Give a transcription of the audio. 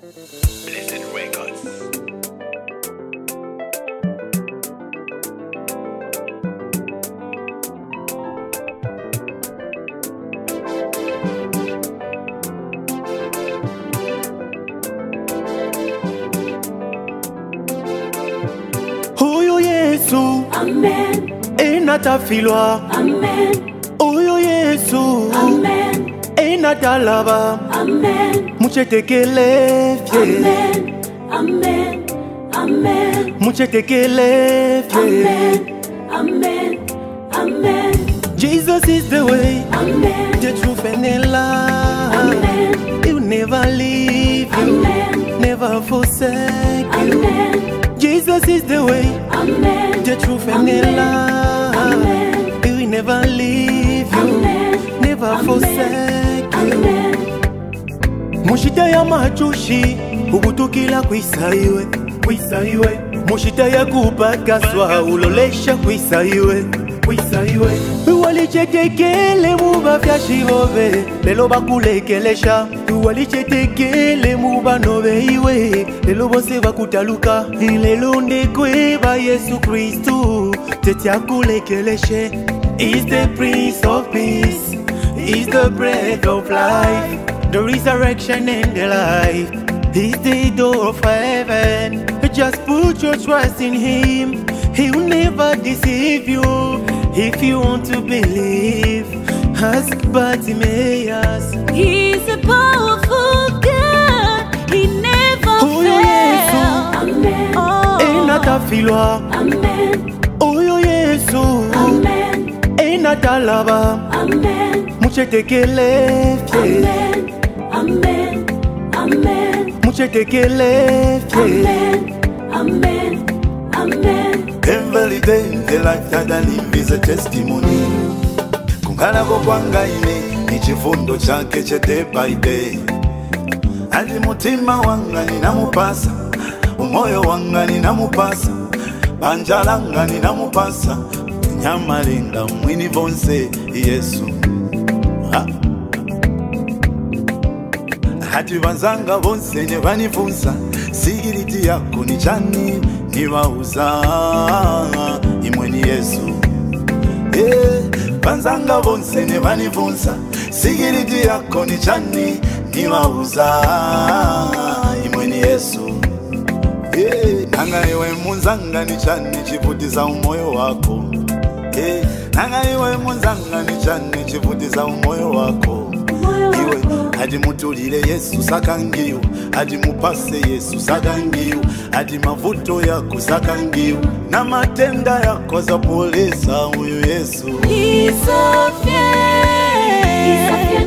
Blessed Records. Huyu Yesu. Amen, enatafilwa, amen, huyu Yesu. Amen, enatalaba, amen, amen, amen, amen, muchetekelevye. amen, amen, amen, Jesus is the way, amen, the truth and the life. He'll never leave you, amen, never forsake. You. amen, Jesus is the way, amen, the truth and the life. Amen. He will never leave you, Amen. never forsake mushita ya machushi ukutukila kwisaiwe kwisaiwe mushita ya kupakaswa ulolesha kwisaiwe kwisaiwe walichetekele muba vya shivove lelo bakulekelesha. Walichetekele muba noveiwe lelo bose bakutaluka. Lelo ndekweba yesu kristu tetyakulekeleshe is the prince of peace is the breath of life the resurrection and the life He's the door of heaven. Just put your trust in Him. He'll never deceive you. If you want to believe, ask Bartimaeus. He's a powerful God. He never oh, Yesu oh. fails. amen, Oh, enatafilwa, amen, huyu Yesu amen, enatalaba, amen, muchetekelevye, amen, amen, amen, muchetekelevye. amen, amen, amen, Every day the life that I live is a testimony. Kungalako kwangaine ni chifundo chake che day by day. Ali mutima wanga ninamupasa, umoyo wanga ninamupasa, banja langa ninamupasa, nyama lenga mwini vonse Yesu. Ha? Hati vanzanga vonse nevanifunsa sikiriti yako ni chani nivauza imweni yesu. Eh, vanzanga vonse nevanifunsa sikiriti yako ni chani nivauza imweni yesu. Hey, nanga iwe munzanga ni chani chivutisa umoyo wako. Hey, nanga iwe munzanga ni chani chivutisa umoyo wako kangiwe adimutulile yesu sakangiwe adimupase yesu sakangiwe adi mavuto yako sakangiwe na matenda yako zapoleza uyu yesu. Nisofye nisofye